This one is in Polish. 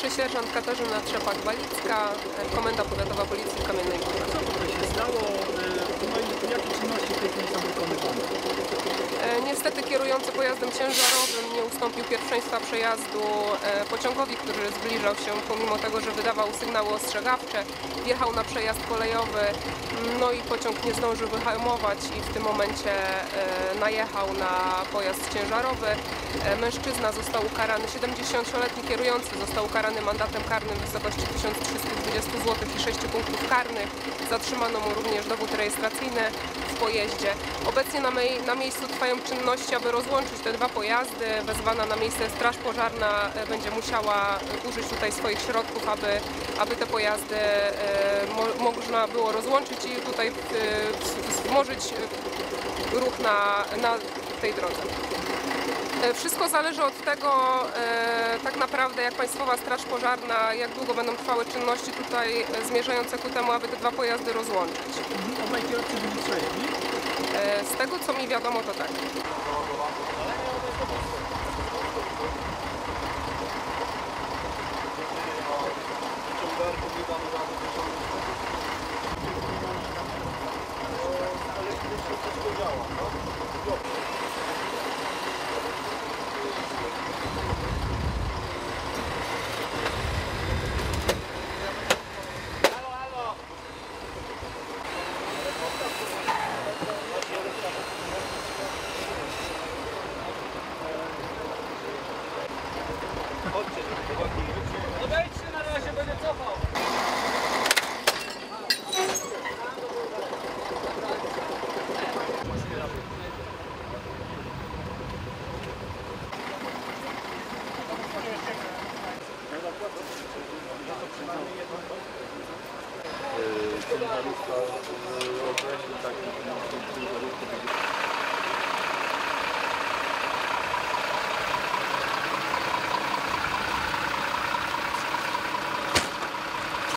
sierżant Katarzyna Trzepak-Walicka, Komenda Powiatowa Policji w Kamiennej Górze. Co tutaj się stało? e, No i jakie czynności w tej chwili są wykonywane? E, Niestety kierujący pojazdem ciężarowym nie ustąpił pierwszeństwa przejazdu e, pociągowi, który zbliżał się pomimo tego, że wydawał sygnały ostrzegawcze. Wjechał na przejazd kolejowy, no i pociąg nie zdążył wyhamować i w tym momencie e, najechał na pojazd ciężarowy. E, Mężczyzna został ukarany, 70-letni kierujący został ukarany mandatem karnym w wysokości 1320 zł i 6 punktów karnych. Zatrzymano mu również dowód rejestracyjny pojeździe. Obecnie na, mej, na miejscu trwają czynności, aby rozłączyć te dwa pojazdy. Wezwana na miejsce Straż Pożarna e, będzie musiała e, użyć tutaj swoich środków, aby, aby te pojazdy e, mo, można było rozłączyć i tutaj wzmożyć ruch na, na tej drodze. Wszystko zależy od tego tak naprawdę jak Państwowa Straż Pożarna, jak długo będą trwały czynności tutaj zmierzające ku temu, aby te dwa pojazdy rozłączyć. Mhm. Obaj kierowcy byli. Z tego co mi wiadomo to tak. Ciężarówka w okresie takim, w że ciężarówka będzie